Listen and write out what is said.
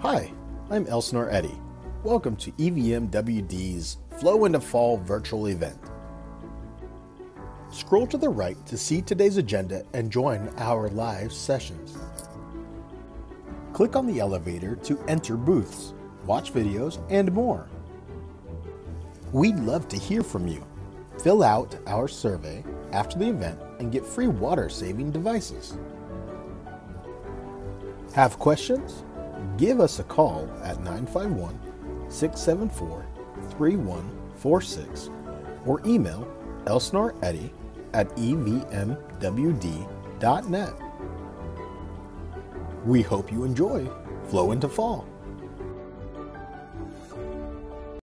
Hi, I'm Elsinore Eddy. Welcome to EVMWD's Flow into Fall virtual event. Scroll to the right to see today's agenda and join our live sessions. Click on the elevator to enter booths, watch videos, and more. We'd love to hear from you. Fill out our survey after the event and get free water saving devices. Have questions? Give us a call at 951 674 3146 or email elsinoreeddy at evmwd.net. We hope you enjoy Flow into Fall.